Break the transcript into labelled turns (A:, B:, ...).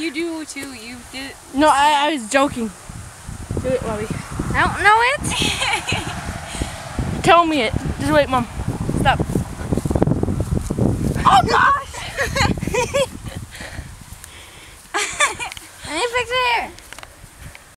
A: You do too. You did.
B: No, I, I was joking. Do it, Lobby.
A: I don't know it.
B: Tell me it. Just wait, Mom. Stop. Oh gosh! I need to fix it here.